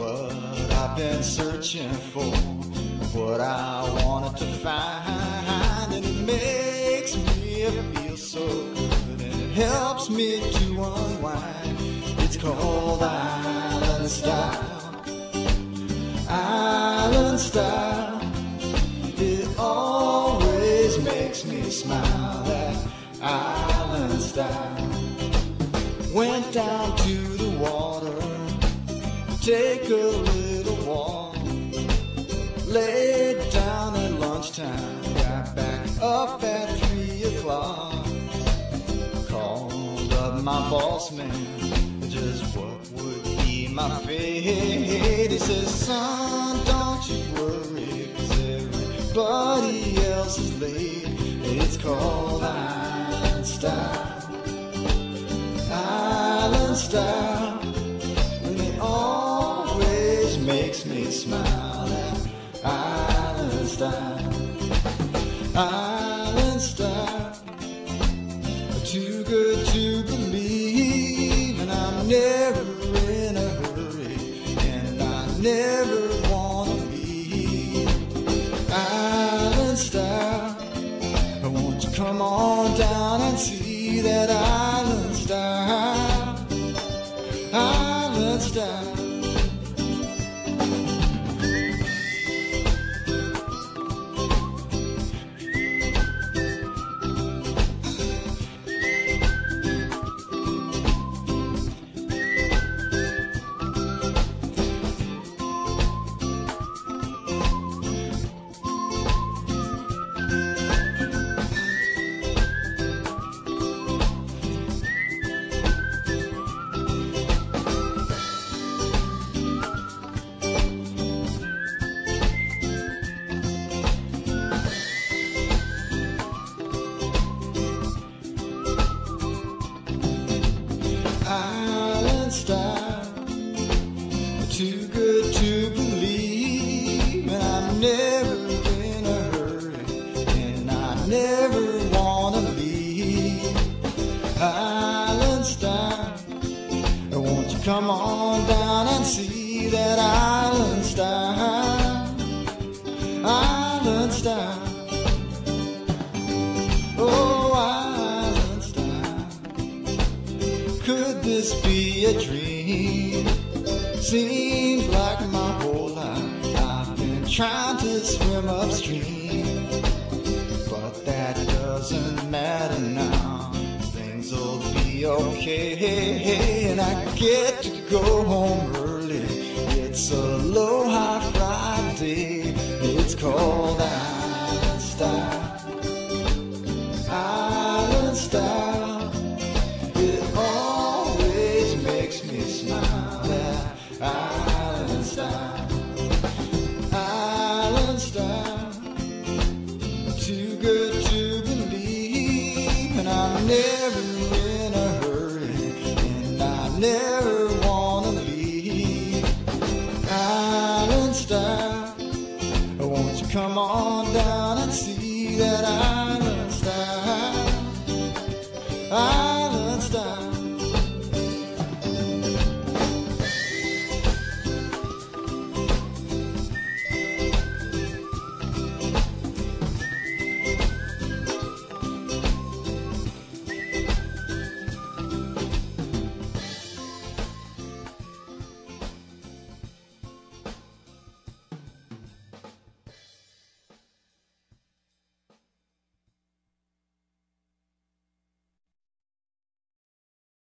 what I've been searching for, what I wanted to find, and it makes me feel so good, and it helps me to unwind. It's called Island Style. Island Style. It always makes me smile. That island style. Went down to the water, take a little walk. Laid down at lunchtime, got back up at three o'clock. Called up my boss man, just what would be my fate? He says, son, don't you worry, 'cause everybody else is late. It's called Style. Island Style. Makes me smile. That Island Style. Island Style. Too good to believe, and I'm never in a hurry, and I never wanna be Island style, won't you come on down and see that island style? Island style. Island style. Too good to believe, and I'm never in a hurry, and I never wanna leave. Island style. Won't you come on down and see that island style? Island style. A dream? Seems like my whole life I've been trying to swim upstream. But that doesn't matter now. Things will be okay. And I get to go home early. It's a Aloha Friday. It's called island style, island style, too good to believe, and I'm never in a hurry, and I never wanna leave. Island style, won't you come on